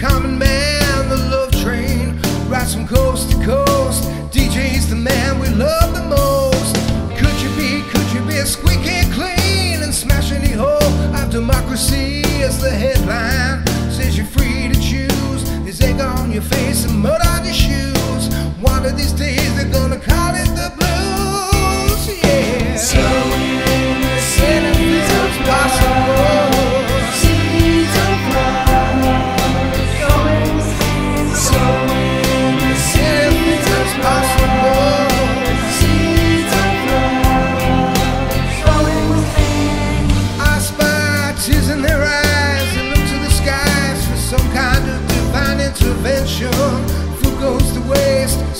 common man, the love train rides from coast to coast. DJ's the man we love the most. Could you be, could you be squeaky clean and smash any hole of democracy as the headline says you're free to choose. This egg on your face.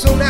So now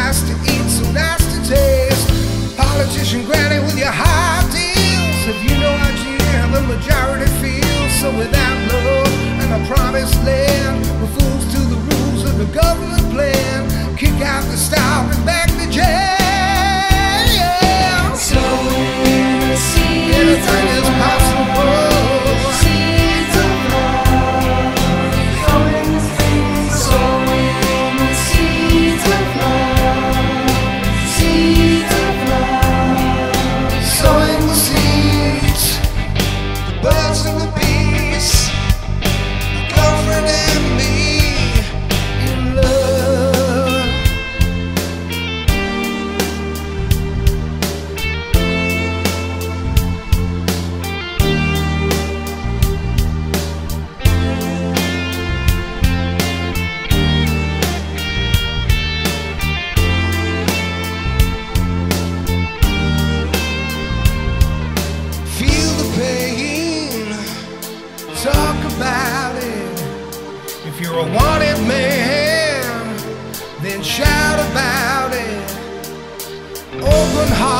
you're a wanted man, then shout about it. Open heart.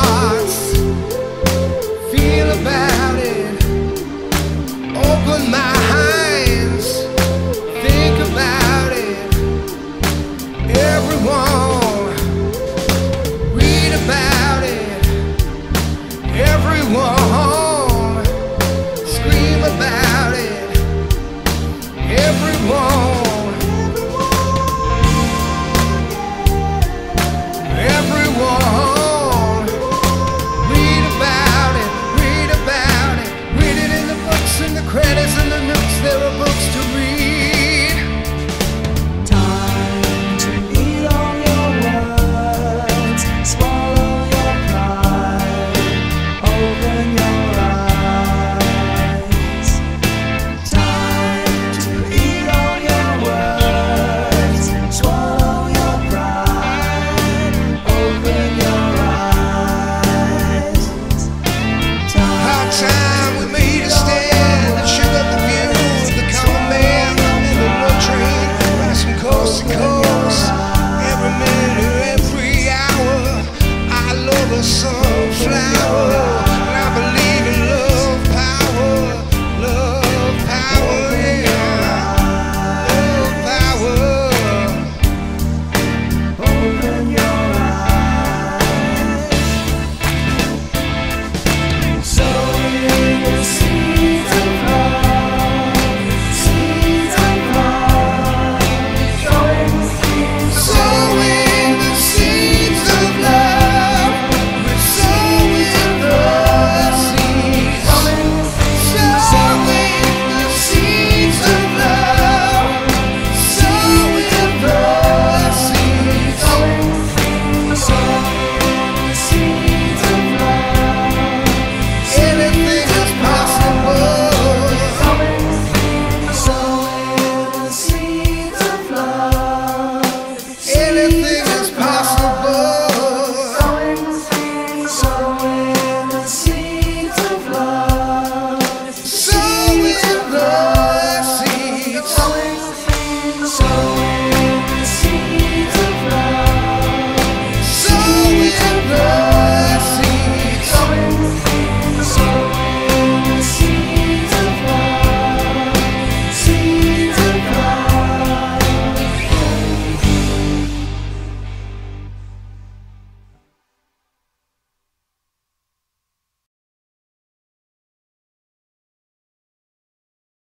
a sunflower.